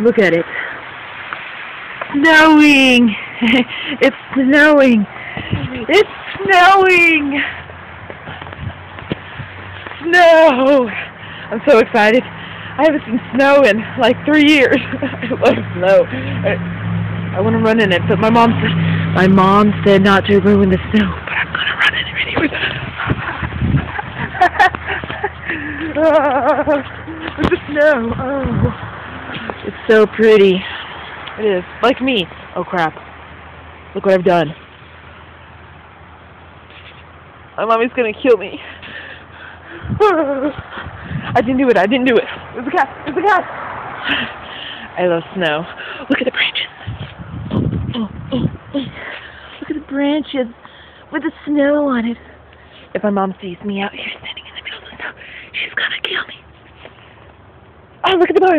Look at it. Snowing! it's snowing! It's snowing! Snow! I'm so excited. I haven't seen snow in like three years. I love snow. I, I want to run in it, but my mom said my mom said not to ruin the snow, but I'm gonna run in it anyway. Look at ah, the snow. Oh. So pretty. It is. Like me. Oh crap. Look what I've done. My mommy's gonna kill me. I didn't do it. I didn't do it. It's a cat. It's a cat. I love snow. Look at the branches. Look at the branches with the snow on it. If my mom sees me out here standing in the middle of the snow, she's gonna kill me. Oh, look at the barn.